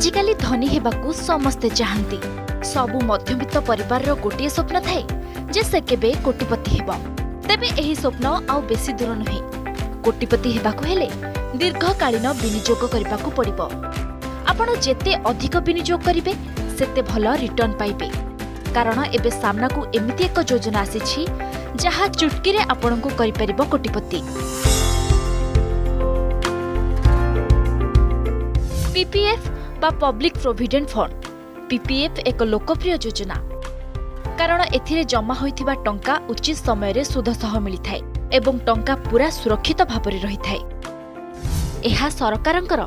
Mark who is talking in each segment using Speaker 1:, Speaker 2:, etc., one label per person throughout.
Speaker 1: ଆଜିକାଲି ଧନୀ ହେବାକୁ ସମସ୍ତେ ଚାହାନ୍ତି। ସବୁ ମଧ୍ୟବିତ୍ତ ପରିବାରର ଗୋଟିଏ ସ୍ୱପ୍ନ ଥାଏ ଯେ ସେ କେବେ କୋଟିପତି ହେବ। ତେବେ ଏହି ସ୍ୱପ୍ନ ଆଉ ବେଶୀ ଦୂର ନୁହେଁ। କୋଟିପତି ହେବାକୁ ହେଲେ ଦୀର୍ଘକାଳୀନ ବିନିଯୋଗ କରିବାକୁ ପଡ଼ିବ। ଆପଣ ଯେତେ ଅଧିକ ବିନିଯୋଗ କରିବେ ସେତେ ଭଲ ରିଟର୍ଣ୍ଣ ପାଇବେ। କାରଣ ଏବେ ସାମ୍ନାକୁ ଏମିତି ଏକ ଯୋଜନା ଆସିଛି ଯାହା ଚୁଟକିରେ ଆପଣଙ୍କୁ କରିପାରିବ କୋଟିପତି। ପିପିଏଫ୍ ବା ପବ୍ଲିକ୍ ପ୍ରୋଭିଡେଣ୍ଟ ଫଣ୍ଡ ପିପିଏଫ୍ ଏକ ଲୋକପ୍ରିୟ ଯୋଜନା। କାରଣ ଏଥିରେ ଜମା ହୋଇଥିବା ଟଙ୍କା ଉଚିତ ସମୟରେ ସୁଧ ସହ ମିଳିଥାଏ ଏବଂ ଟଙ୍କା ପୁରା ସୁରକ୍ଷିତ ଭାବରେ ରହିଥାଏ। ଏହା ସରକାରଙ୍କର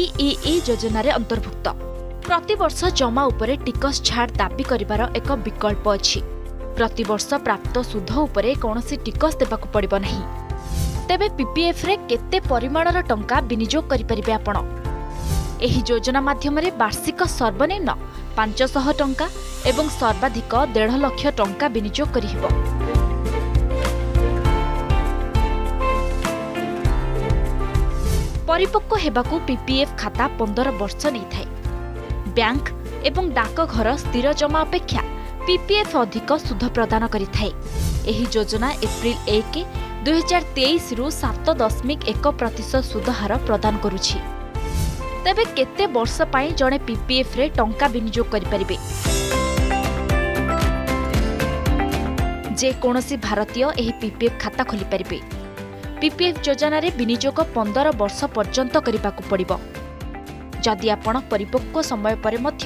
Speaker 1: ଇଇଇ ଯୋଜନାରେ ଅନ୍ତର୍ଭୁକ୍ତ। ପ୍ରତିବର୍ଷ ଜମା ଉପରେ ଟିକସ ଛାଡ଼ ଦାବି କରିବାର ଏକ ବିକଳ୍ପ ଅଛି। ପ୍ରତିବର୍ଷ ପ୍ରାପ୍ତ ସୁଧ ଉପରେ କୌଣସି ଟିକସ ଦେବାକୁ ପଡ଼ିବ ନାହିଁ। ତେବେ ପିପିଏଫ୍ରେ କେତେ ପରିମାଣର ଟଙ୍କା ବିନିଯୋଗ କରିପାରିବେ ଆପଣ? ଏହି ଯୋଜନା ମାଧ୍ୟମରେ ବାର୍ଷିକ ସର୍ବନିମ୍ନ ପାଞ୍ଚଶହ ଟଙ୍କା ଏବଂ ସର୍ବାଧିକ ଦେଢ଼ ଲକ୍ଷ ଟଙ୍କା ବିନିଯୋଗ କରିହେବ। ପରିପକ୍ୱ ହେବାକୁ ପିପିଏଫ୍ ଖାତା ପନ୍ଦର ବର୍ଷ ନେଇଥାଏ। ବ୍ୟାଙ୍କ ଏବଂ ଡାକଘର ସ୍ଥିର ଜମା ଅପେକ୍ଷା ପିପିଏଫ୍ ଅଧିକ ସୁଧ ପ୍ରଦାନ କରିଥାଏ। ଏହି ଯୋଜନା ଏପ୍ରିଲ ଏକ ଦୁଇହଜାର ତେଇଶରୁ ସାତ ଦଶମିକ ଏକ ପ୍ରତିଶତ ସୁଧ ହାର ପ୍ରଦାନ କରୁଛି। ତେବେ କେତେ ବର୍ଷ ପାଇଁ ଜଣେ ପିପିଏଫ୍ରେ ଟଙ୍କା ବିନିଯୋଗ କରିପାରିବେ? ଯେକୌଣସି ଭାରତୀୟ ଏହି ପିପିଏଫ୍ ଖାତା ଖୋଲିପାରିବେ। ପିପିଏଫ୍ ଯୋଜନାରେ ବିନିଯୋଗ ପନ୍ଦର ବର୍ଷ ପର୍ଯ୍ୟନ୍ତ କରିବାକୁ ପଡ଼ିବ। ଯଦି ଆପଣ ପରିପକ୍ୱ ସମୟ ପରେ ମଧ୍ୟ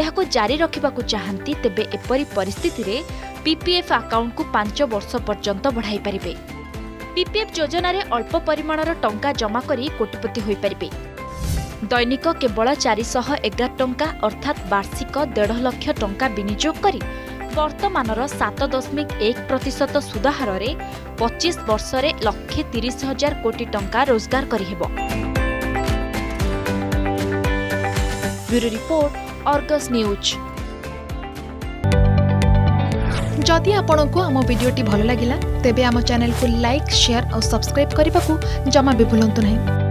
Speaker 1: ଏହାକୁ ଜାରି ରଖିବାକୁ ଚାହାନ୍ତି ତେବେ ଏପରି ପରିସ୍ଥିତିରେ ପିପିଏଫ୍ ଆକାଉଣ୍ଟକୁ ପାଞ୍ଚ ବର୍ଷ ପର୍ଯ୍ୟନ୍ତ ବଢ଼ାଇ ପାରିବେ। ପିପିଏଫ୍ ଯୋଜନାରେ ଅଳ୍ପ ପରିମାଣର ଟଙ୍କା ଜମା କରି କୋଟିପତି ହୋଇପାରିବେ। দৈনিক কেবল চারিশহ এগার টঙ্কা অর্থাৎ বার্ষিক দেড় লক্ষ টঙ্কা বিনিযোগ করে বর্তমানর সাত দশমিক এক প্রতিশত সুদহারে পঁচিশ বর্ষে লক্ষে তিরিশ হাজার কোটি টঙ্কা রোজগার করিহেব ব্যুরো রিপোর্ট
Speaker 2: অর্গস নিউজ যদি আপনার আম ভিডিওটি ভালো লাগিলা তেবে আম চ্যানেলকে লাইক শেয়ার ও সবসক্রাইব করা জমা বি ভুলতু না